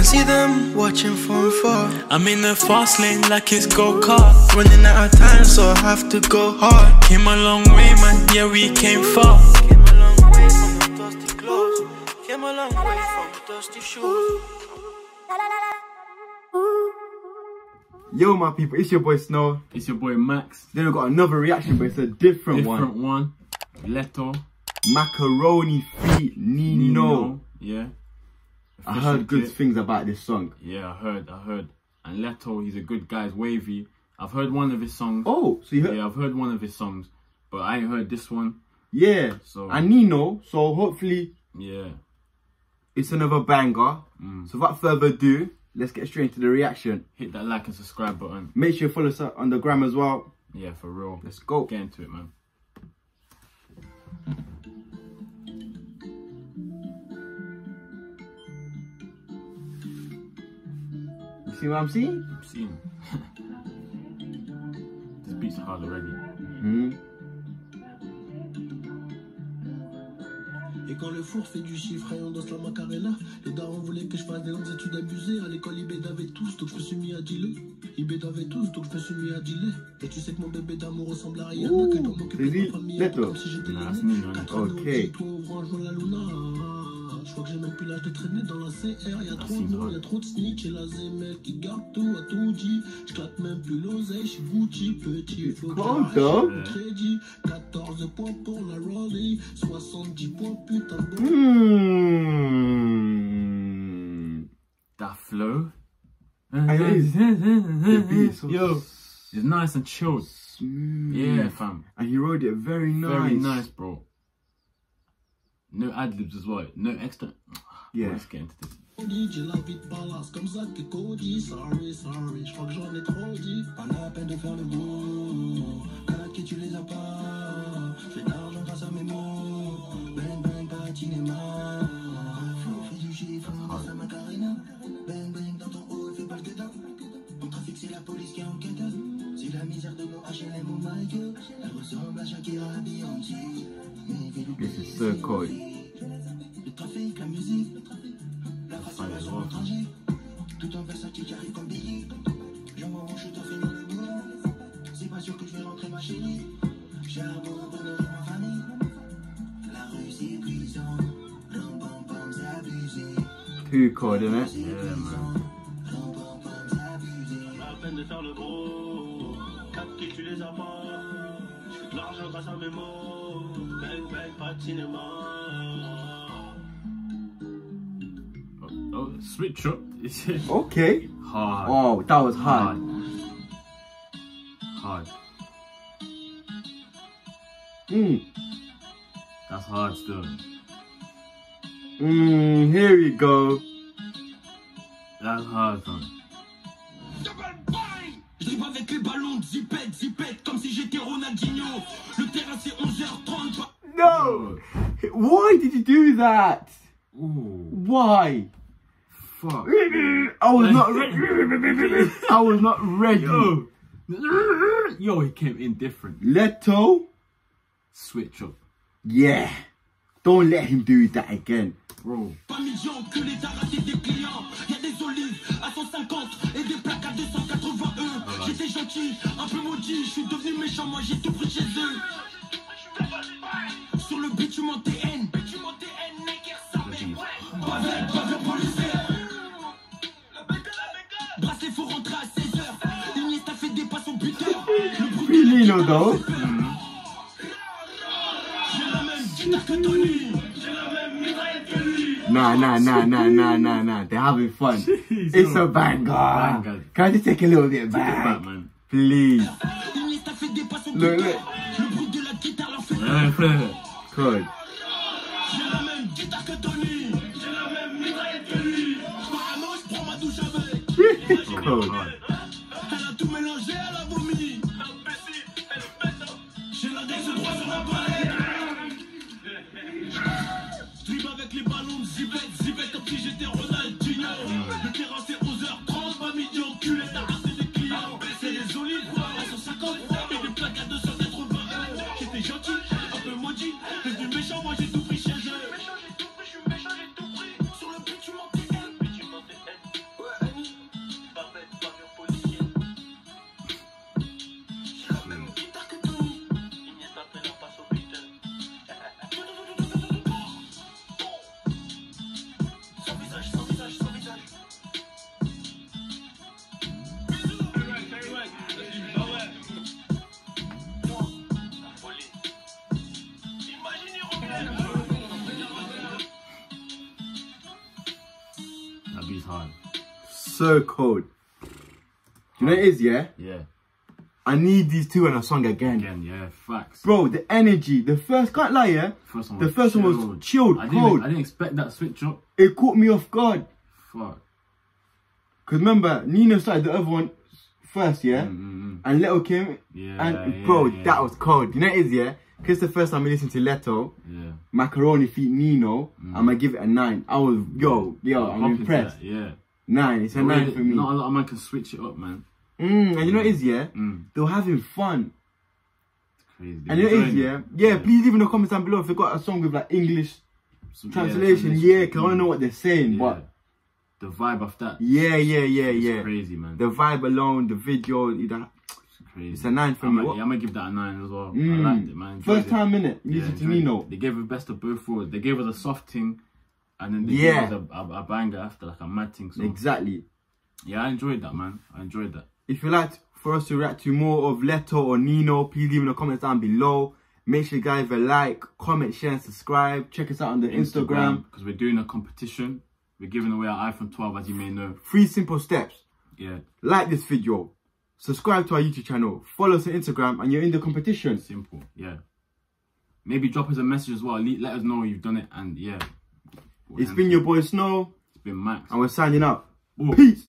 can see them watching from far. I'm in the fast lane like it's go kart. Running out of time, so I have to go hard. Came a long way, man. Yeah, we came far. Came a long way from the dusty clothes. Came a long way from the dusty shoes. Yo, my people, it's your boy Snow. It's your boy Max. Then we got another reaction, but it's a different, Different one. one. Leto. Macaroni feat Ninho. Yeah. I heard good Official things about this song. Yeah, I heard, I heard. And Leto, he's a good guy, he's wavy. I've heard one of his songs. Oh, so you heard? Yeah, I've heard one of his songs, but I ain't heard this one. Yeah. So- and Ninho, so hopefully Yeah. it's another banger. Mm. So without further ado, let's get straight into the reaction. Hit that like and subscribe button. Make sure you follow us on the gram as well. Yeah, for real. Let's go. Get into it, man. See what I'm seeing? I'm seeing. this beat's hard already. Hmm. Et quand le four fait du chiffre et on danse la macarena, les darons voulaient que je fasse des longues études abusées. À l'école, ils bédavaient tous, donc je me suis mis à dealer. Ils bédavaient tous, donc je me suis mis à dealer. Et tu sais que mon bébé d'amour ressemble à Rihanna, Ouh, que je c'est de ma famille comme si j'étais l'aîné. Quatre ans la Luna. Je crois que j'ai même plus l'âge de traîner dans la CR. Y'a trop c'est de noms, y'a trop de snitch et la Zemel qui garde tout, a tout dit. Je claque même plus l'oseille, je suis Gucci, petit. Faut que crédit. 14 points pour la Rollie, 70 points, putain. Hmm. That flow. it is. The beat is so Yo, it's nice and chilled. smooth. Yeah, fam. And he wrote it very nice. Very nice, bro. No ad libs as well. No extra. Yeah. Let's get into this. J'ai la vie de palace comme ça que Cody Sorry, sorry, je crois que j'en ai trop dit Pas la peine de faire le beau qui tu les as pas J'ai de l'argent grâce à mes mots Bang bang pas de cinéma Faut faire du chiffre grâce à Macarena Bang bang dans ton haut fais pas le dédain On trafic c'est la police qui enquête C'est la misère de nos HLM au Michael Elle ressemble à Shakira Beyoncé Mais fais This is so cool. Mots, bang bang pas de cinéma. Oh, oh switch up. Okay. hard. Oh, that was hard. Hard. Hmm. That's hard still. Hmm. Here we go. That's hard, fam. Je dribble avec les ballons, zipette, zipette, comme si j'étais Ronaldinho. Le terrain c'est 11h30. No. Why did you do that? Ooh, Why? fuck. I was not ready. I was not ready. Yo. Yo, he came in different. Leto. Switch up. Yeah. Don't let him do that again. Bro. Pas midi enculé, t'as raté des clients. Y'a des olives à 150 et des plaques à 281. J'étais gentil, un peu maudit. Je suis devenu méchant, moi j'ai tout pris chez eux. Sur le bitumen TN. Bitumen TN, nègre, ça mais Bavette, bavette policier. Bracelet, faut rentrer à 16h. Iniesta fait des passes au buteur. Le bruit de Nah, nah, nah, nah, nah, nah, nah. They're having fun. It's a banger. Banger. Can you take a little bit back? Batman. Please. Iniesta fait des passes au Look, look. Le bruit de la guitare leur fait Good. J'ai la même guitare que Tony. J'ai la même mitraillette que lui. Parano, je prends ma douche avec. Good. Elle a tout mélangé, elle a vomi. J'ai l'index droit sur la palette. Je dribble avec les That beat's hard. So cold. You know it is, yeah? Yeah. I need these two in a song again. Again, yeah, facts. Bro, the energy, the first, can't lie, yeah? First The first one was chilled. chilled, I didn't, cold. I didn't expect that switch up. It caught me off guard. Fuck. Because remember, Ninho started the other one first, yeah? Mm-mm. And Little came, Yeah, and yeah, bro, yeah. that was cold. You know it is, yeah? Because the first time I listened to Leto, Yeah. Macaroni feat Ninho, Mm. I'm gonna give it a nine. I was, yo, yo, I'm into impressed. that, Yeah. Nine, it's a The nine for me. Not a lot of man can switch it up, man. Mm, and you know what it is, yeah? Mm. They were having fun. Crazy. And you know what it is, Enjoying yeah? Yeah, please leave in the comments down below if they got a song with like English Some- translation, yeah, because I wanna know what they're saying, Yeah. but the vibe of that. yeah, yeah, yeah, It's yeah. crazy, man. The vibe alone, the video, that, crazy. it's a nine for I'm me. What- yeah, I'm gonna give that a nine as well. Mm. I liked it, man. First it. time in it, Yeah, listen to. Ninho. They gave us best of both worlds. They gave us a soft thing, and then they Yeah. gave us a, a, a banger after, like a mad thing. So Exactly. yeah, I enjoyed that, man. I enjoyed that. If you'd like for us to react to more of Leto or Ninho, please leave in the comments down below. Make sure you guys leave a like, comment, share, and subscribe. Check us out on the Instagram. because we're doing a competition. We're giving away our iPhone 12, as you may know. Three simple steps. Yeah, Like this video. Subscribe to our YouTube channel. Follow us on Instagram and you're in the competition. simple. Yeah. Maybe drop us a message as well. Let us know you've done it, and yeah. It's been your boy Snow It's been Max. and we're signing out. Ooh. Peace.